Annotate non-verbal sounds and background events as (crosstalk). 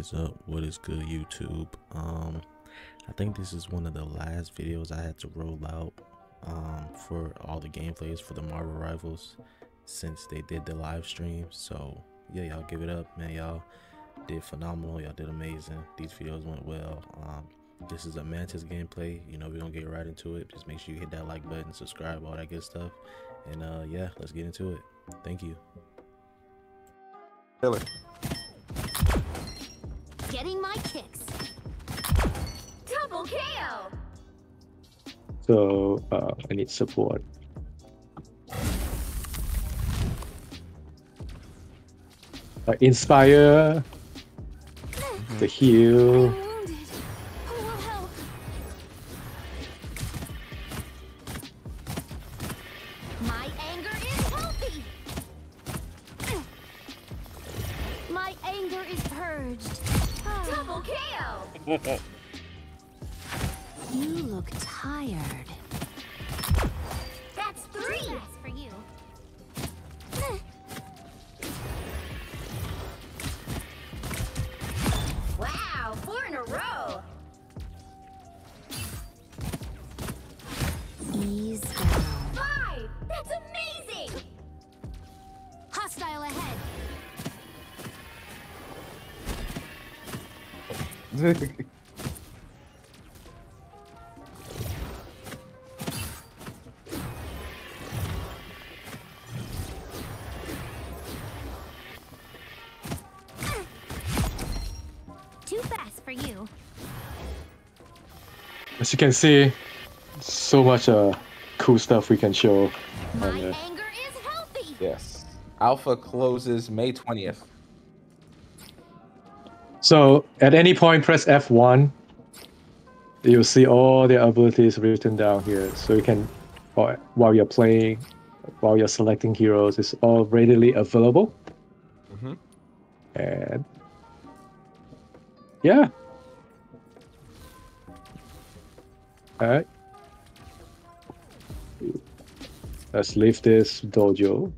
is up? What is good, YouTube? Um, I think this is one of the last videos I had to roll out um, for all the gameplays for the Marvel Rivals since they did the live stream. So yeah, y'all give it up, man. Y'all did phenomenal. Y'all did amazing. These videos went well. Um, this is a Mantis gameplay. You know, we're gonna get right into it. Just make sure you hit that like button, subscribe, all that good stuff. And uh, yeah, let's get into it. Thank you. Really? Getting my kicks. Double KO. So uh, I need support. Uh, inspire, the heal. I'm wounded. Who will help? My anger is healthy. My anger is purged. Double KO. (laughs) You look tired. That's three. for you. (laughs) Wow, four in a row. Ease down. Five! That's amazing! Hostile ahead. (laughs) As you can see, so much uh, cool stuff we can show. My anger is healthy. yes. Alpha closes May 20th. So at any point, press F1. You'll see all the abilities written down here. So you can, while you're playing, while you're selecting heroes, it's all readily available. Mhm. And yeah. All right. Let's leave this dojo.